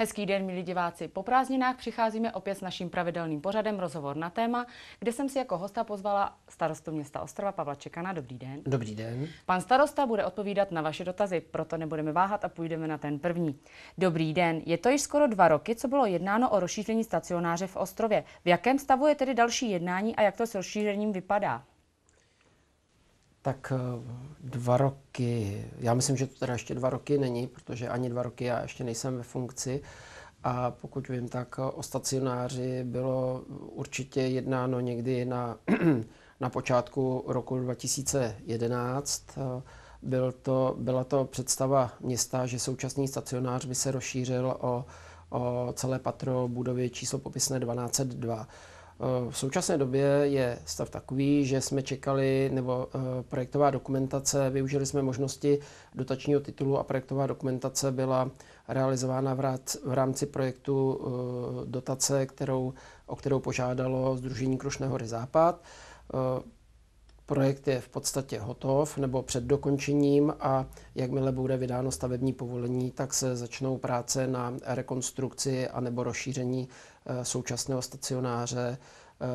Hezký den, milí diváci. Po prázdninách přicházíme opět s naším pravidelným pořadem Rozhovor na téma, kde jsem si jako hosta pozvala starostu města Ostrova Pavla Čekana. Dobrý den. Dobrý den. Pan starosta bude odpovídat na vaše dotazy, proto nebudeme váhat a půjdeme na ten první. Dobrý den. Je to již skoro dva roky, co bylo jednáno o rozšíření stacionáře v Ostrově. V jakém stavu je tedy další jednání a jak to s rozšířením vypadá? Tak eh, dva roky, já myslím, že to teda ještě dva roky není, protože ani dva roky já ještě nejsem ve funkci. A pokud vím, tak eh, o stacionáři bylo určitě jednáno někdy na, na počátku roku 2011. Eh, byl to, byla to představa města, že současný stacionář by se rozšířil o, o celé patro budovy číslo popisné 1202. V současné době je stav takový, že jsme čekali, nebo eh, projektová dokumentace, využili jsme možnosti dotačního titulu a projektová dokumentace byla realizována v rámci projektu eh, dotace, kterou, o kterou požádalo Združení Krušného hory Západ. Eh, projekt je v podstatě hotov nebo před dokončením a jakmile bude vydáno stavební povolení, tak se začnou práce na rekonstrukci a nebo rozšíření Eh, současného stacionáře eh,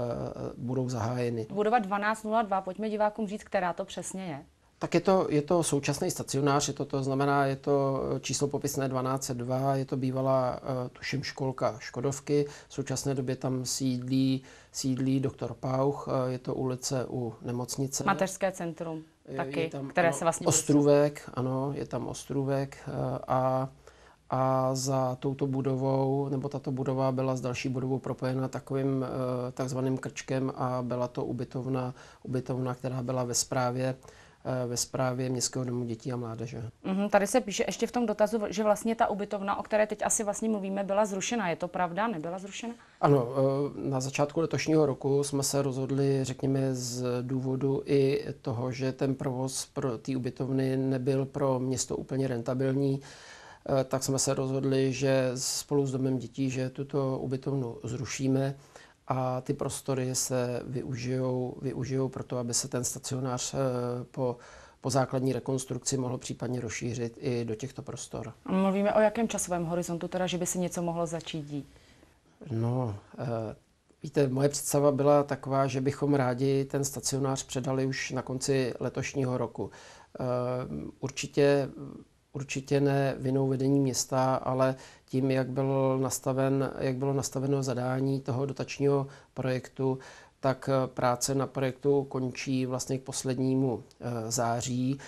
budou zahájeny. Budova 1202, pojďme divákům říct, která to přesně je. Tak je to, je to současný stacionář, je to, to znamená, je to číslo popisné 1202, je to bývalá, eh, tuším, školka Škodovky. V současné době tam sídlí, sídlí doktor Pauch, je to ulice u nemocnice. Mateřské centrum taky, tam, které ano, se vlastně... Ostrůvek, ano, je tam Ostrůvek a a za touto budovou, nebo tato budova byla s další budovou propojena takovým eh, takzvaným krčkem a byla to ubytovna, ubytovna která byla ve správě eh, ve správě Městského domu dětí a mládeže. Mm-hmm, tady se píše ještě v tom dotazu, že vlastně ta ubytovna, o které teď asi vlastně mluvíme, byla zrušena. Je to pravda? Nebyla zrušena? Ano, eh, na začátku letošního roku jsme se rozhodli, řekněme, z důvodu i toho, že ten provoz pro ty ubytovny nebyl pro město úplně rentabilní, tak jsme se rozhodli, že spolu s domem dětí, že tuto ubytovnu zrušíme a ty prostory se využijou, využijou pro to, aby se ten stacionář eh, po, po základní rekonstrukci mohl případně rozšířit i do těchto prostor. Mluvíme o jakém časovém horizontu, teda, že by se něco mohlo začít dít? No, eh, víte, moje představa byla taková, že bychom rádi ten stacionář předali už na konci letošního roku. Určitě určitě ne vinou vedení města, ale tím, jak, byl nastaven, jak bylo nastaveno zadání toho dotačního projektu, tak eh, práce na projektu končí vlastně k poslednímu eh, září.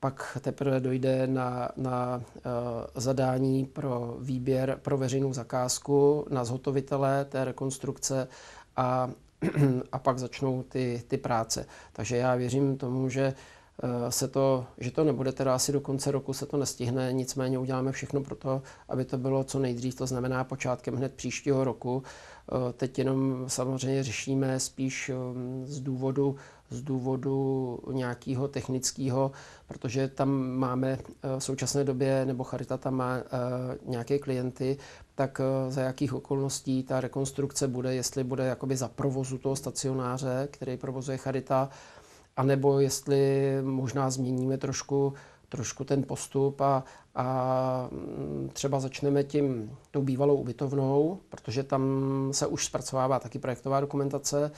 Pak teprve dojde na, na uh, zadání pro výběr pro veřejnou zakázku na zhotovitele té rekonstrukce a, a pak začnou ty, ty práce. Takže já věřím tomu, že Eh, se to, že to nebude teda asi do konce roku, se to nestihne, nicméně uděláme všechno pro to, aby to bylo co nejdřív, to znamená počátkem hned příštího roku. Eh, teď jenom samozřejmě řešíme spíš ehm, z důvodu, z důvodu nějakého technického, protože tam máme eh, v současné době, nebo Charita tam má nějaké klienty, tak za jakých okolností ta rekonstrukce bude, jestli bude jakoby za provozu toho stacionáře, který provozuje Charita, anebo jestli možná změníme trošku, trošku ten postup a, a mm, třeba začneme tím tou bývalou ubytovnou, protože tam se už zpracovává taky projektová dokumentace,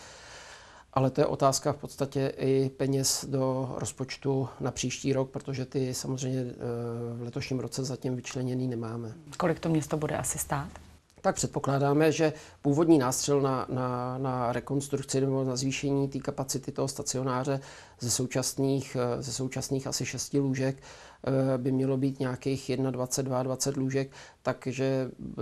ale to je otázka v podstatě i peněz do rozpočtu na příští rok, protože ty samozřejmě eh, v letošním roce zatím vyčleněný nemáme. Kolik to město bude asi stát? Tak předpokládáme, že původní nástřel na, na, na rekonstrukci nebo na zvýšení té kapacity toho stacionáře ze současných, eh, ze současných asi 6 lůžek eh, by mělo být nějakých 21, 20 lůžek, takže eh,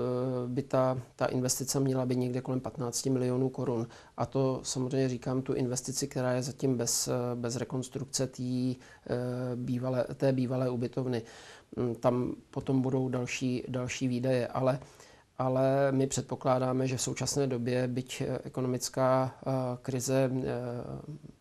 by ta, ta investice měla být někde kolem 15 milionů korun. A to samozřejmě říkám tu investici, která je zatím bez, bez rekonstrukce tý, bývalé, té bývalé ubytovny. Mm, tam potom budou další, další výdaje, ale ale my předpokládáme, že v současné době, byť eh, ekonomická eh, krize eh,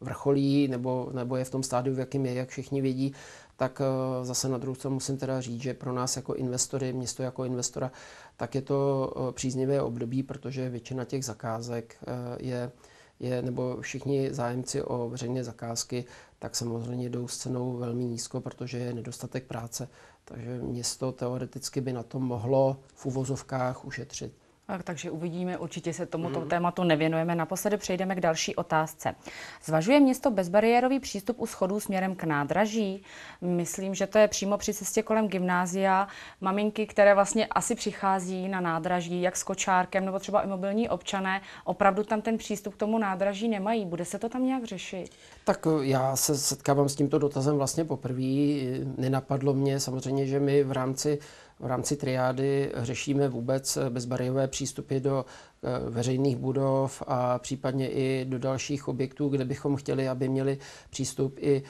vrcholí nebo, nebo je v tom stádiu, v jakém je, jak všichni vědí, tak zase na druhou stranu musím teda říct, že pro nás jako investory, město jako investora, tak je to příznivé období, protože většina těch zakázek je, je nebo všichni zájemci o veřejné zakázky, tak samozřejmě jdou s cenou velmi nízko, protože je nedostatek práce. Takže město teoreticky by na tom mohlo v uvozovkách ušetřit. Takže uvidíme, určitě se tomuto mm. tématu nevěnujeme. Naposledy přejdeme k další otázce. Zvažuje město bezbariérový přístup u schodů směrem k nádraží? Myslím, že to je přímo při cestě kolem gymnázia. Maminky, které vlastně asi přichází na nádraží, jak s kočárkem, nebo třeba i mobilní občané, opravdu tam ten přístup k tomu nádraží nemají. Bude se to tam nějak řešit? Tak já se setkávám s tímto dotazem vlastně poprvé. Nenapadlo mě samozřejmě, že my v rámci v rámci triády řešíme vůbec bezbariérové přístupy do eh, veřejných budov a případně i do dalších objektů, kde bychom chtěli, aby měli přístup i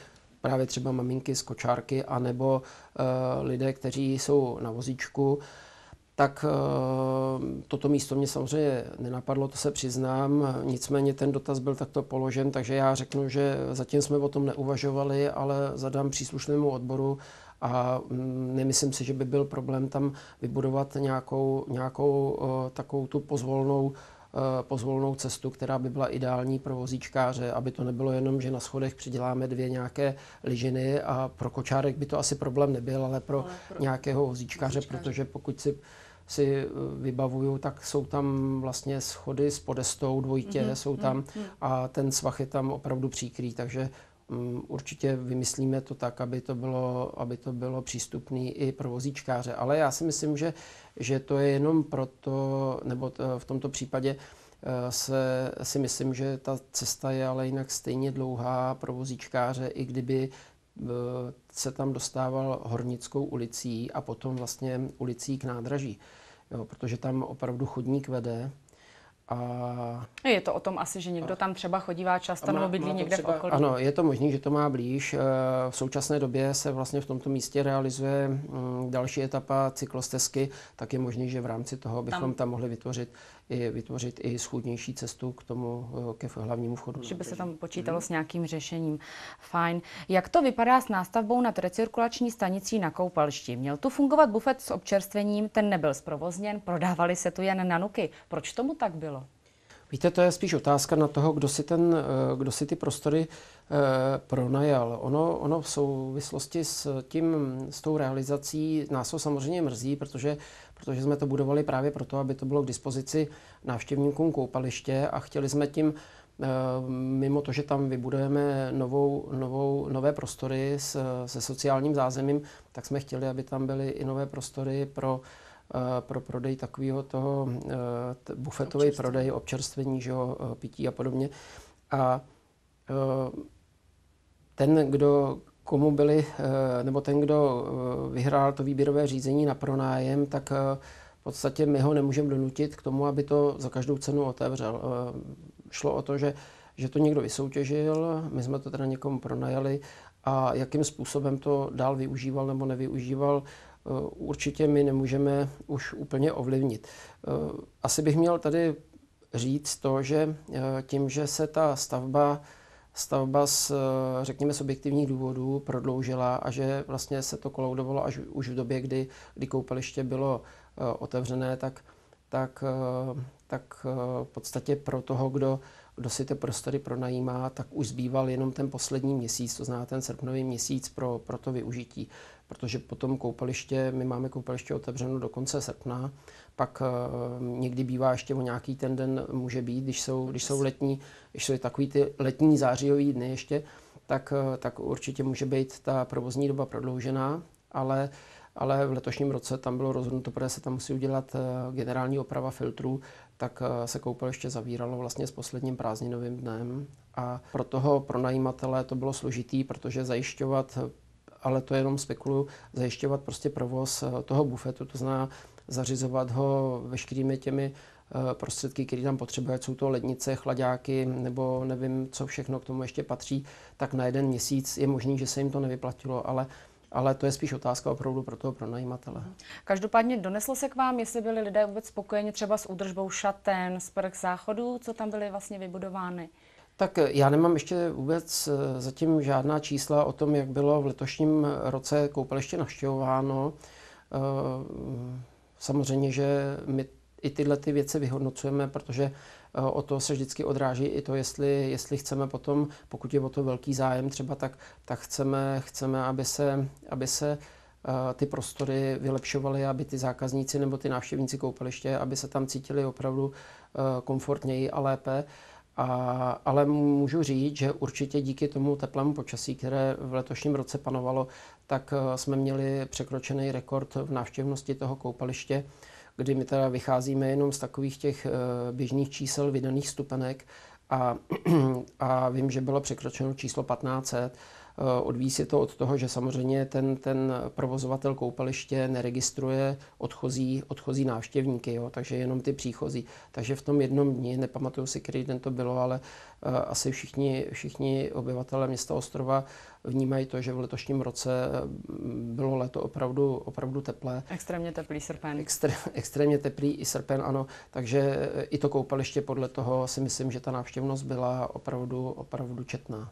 právě třeba maminky z kočárky, anebo uh, lidé, kteří jsou na vozíčku. Tak uh, toto místo mě samozřejmě nenapadlo, to se přiznám. Nicméně ten dotaz byl takto položen, takže já řeknu, že zatím jsme o tom neuvažovali, ale zadám příslušnému odboru, a mm, nemyslím si, že by byl problém tam vybudovat nějakou, nějakou takovou tu pozvolnou pozvolnou cestu, která by byla ideální pro vozíčkáře, aby to nebylo jenom, že na schodech přiděláme dvě nějaké lyžiny a pro kočárek by to asi problém nebyl, ale pro, ale pro nějakého vozíčkáře, vozíčkáře, protože pokud si si e, vybavuju, tak jsou tam vlastně schody s podestou dvojitě, mm-hmm, jsou tam mm-hmm. a ten svach je tam opravdu příkrý, takže určitě vymyslíme to tak, aby to bylo, aby to bylo přístupné i pro vozíčkáře. Ale já si myslím, že, že to je jenom proto, nebo to, v tomto případě eh, se, si myslím, že ta cesta je ale jinak stejně dlouhá pro vozíčkáře, i kdyby eh, se tam dostával Hornickou ulicí a potom vlastně ulicí k nádraží. Jo, protože tam opravdu chodník vede a... Je to o tom asi, že někdo tam třeba chodívá často nebo bydlí někde třeba, v okolí? Ano, je to možné, že to má blíž. Eh, v současné době se vlastně v tomto místě realizuje mm, další etapa cyklostezky, tak je možné, že v rámci toho bychom tam, tam mohli vytvořit i, vytvořit i schůdnější cestu k tomu, eh, ke hlavnímu vchodu. Že by se tam počítalo hmm. s nějakým řešením. Fajn. Jak to vypadá s nástavbou nad recirkulační stanicí na Koupališti? Měl tu fungovat bufet s občerstvením, ten nebyl zprovozněn, prodávali se tu jen nanuky. Proč tomu tak bylo? Víte, to je spíš otázka na toho, kdo si, ten, eh, kdo si ty prostory eh, pronajal. Ono, ono v souvislosti s, tím, s tou realizací nás to samozřejmě mrzí, protože, protože jsme to budovali právě proto, aby to bylo k dispozici návštěvníkům koupaliště a chtěli jsme tím eh, mimo to, že tam vybudujeme novou, novou, nové prostory s, se sociálním zázemím, tak jsme chtěli, aby tam byly i nové prostory pro pro prodej takového toho e, bufetový prodej, občerstvení, že jo, e, pití a podobně. A ten, kdo komu byli, nebo ten, kdo vyhrál to výběrové řízení na pronájem, tak v podstatě my ho nemůžeme donutit k tomu, aby to za každou cenu otevřel. Šlo o to, že, že to někdo vysoutěžil, my jsme to teda někomu pronajali a jakým způsobem to dál využíval nebo nevyužíval, Eh, určitě my nemůžeme už úplně ovlivnit. Eh, asi bych měl tady říct to, že eh, tím, že se ta stavba stavba z, řekněme, z objektivních důvodů prodloužila a že vlastně se to koloudovalo až už v době, kdy, kdy koupaliště bylo otevřené, tak, tak, tak v podstatě pro toho, kdo, kdo si ty prostory pronajímá, tak už zbýval jenom ten poslední měsíc, to znamená ten srpnový měsíc pro, pro to využití protože potom koupaliště, my máme koupaliště otevřeno do konce srpna, pak uh, někdy bývá ještě o nějaký ten den může být, když jsou, když jsou letní, když jsou takový ty letní zářijový dny ještě, tak, uh, tak určitě může být ta provozní doba prodloužená, ale ale v letošním roce tam bylo rozhodnuto, protože se tam musí udělat uh, generální oprava filtrů, tak se koupaliště zavíralo vlastně s posledním prázdninovým dnem. A pro toho pronajímatele to bylo složitý, protože zajišťovat ale to jenom spekuluju, zajišťovat prostě provoz eh, toho bufetu, to znamená zařizovat ho veškerými těmi eh, prostředky, které tam potřebuje, jsou to lednice, chladáky nebo nevím, co všechno k tomu ještě patří, tak na jeden měsíc je možný, že se jim to nevyplatilo, ale ale to je spíš otázka opravdu pro toho pronajímatele. Každopádně doneslo se k vám, jestli byli lidé vůbec spokojeni třeba s údržbou šaten, sprch záchodů, co tam byly vlastně vybudovány? Tak já nemám ještě vůbec eh, zatím žádná čísla o tom, jak bylo v letošním roce koupaliště navštěvováno. Eh, samozřejmě, že my i tyhle ty věci vyhodnocujeme, protože eh, o to se vždycky odráží i to, jestli, jestli chceme potom, pokud je o to velký zájem třeba, tak, tak chceme, chceme aby, se, aby se ty prostory vylepšovali, aby ty zákazníci nebo ty návštěvníci koupaliště, aby se tam cítili opravdu komfortněji a lépe. A, ale můžu říct, že určitě díky tomu teplému počasí, které v letošním roce panovalo, tak jsme měli překročený rekord v návštěvnosti toho koupaliště kdy my teda vycházíme jenom z takových těch běžných čísel vydaných stupenek a, a vím, že bylo překročeno číslo 1500. Eh, odvíjí se to od toho, že samozřejmě ten, ten provozovatel koupaliště neregistruje odchozí, odchozí návštěvníky, jo, takže jenom ty příchozí. Takže v tom jednom dni, nepamatuju si, který den to bylo, ale uh, asi všichni, všichni obyvatele města Ostrova vnímají to, že v letošním roce mm, bylo léto opravdu, opravdu teplé. Extrémně teplý srpen. Extré, extrémně teplý i srpen, ano. Takže eh, i to koupaliště podle toho si myslím, že ta návštěvnost byla opravdu, opravdu četná.